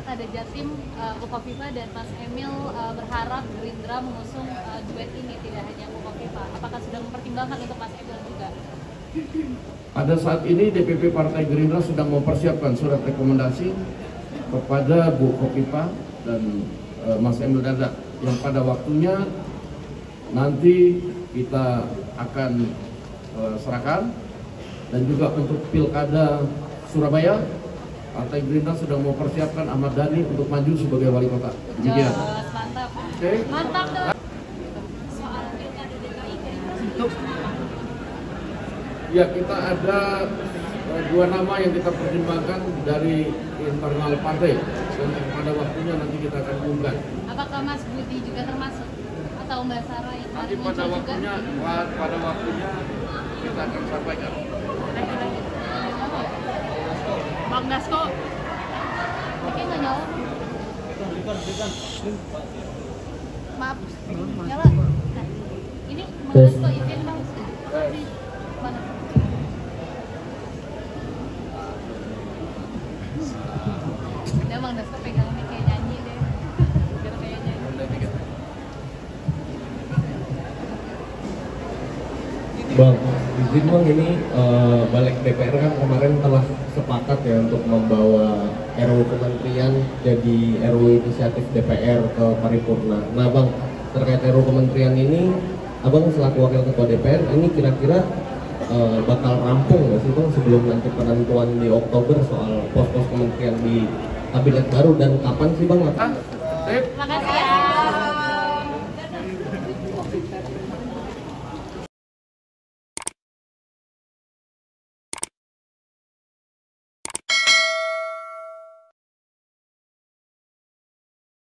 pilkada Jatim, uh, Bukoviva dan Mas Emil uh, berharap Gerindra mengusung uh, duet ini tidak hanya Bukoviva. Apakah sudah mempertimbangkan untuk Mas Emil juga? Pada saat ini DPP Partai Gerindra sedang mempersiapkan surat rekomendasi kepada Bu Kopipa dan eh, Mas Emil Dardak yang pada waktunya nanti kita akan eh, serahkan dan juga untuk Pilkada Surabaya Partai Gerindra sedang mempersiapkan Ahmad Dhani untuk maju sebagai wali kota. Demikian. Mantap. Oke. Mantap. Soal pilkada DKI Gerindra Ya kita ada eh, dua nama yang kita pertimbangkan dari internal partai dan pada waktunya nanti kita akan umumkan. Apakah Mas Budi juga termasuk atau Mbak Sarah yang Nanti pada juga? waktunya pa- pada waktunya kita akan sampaikan. Dasko. Kayaknya nggak nyala. Maaf. Nyala. Ini Bang Dasko Bang, izin bang ini eh, balik DPR kan kemarin telah sepakat ya untuk membawa RUU Kementerian jadi RUU inisiatif DPR ke paripurna. Nah bang, terkait RUU Kementerian ini, abang selaku wakil ketua DPR ini kira-kira eh, bakal rampung nggak sih bang sebelum nanti penentuan di Oktober soal pos-pos kementerian di kabinet baru dan kapan sih bang? Ah, Sip. Makasih ya.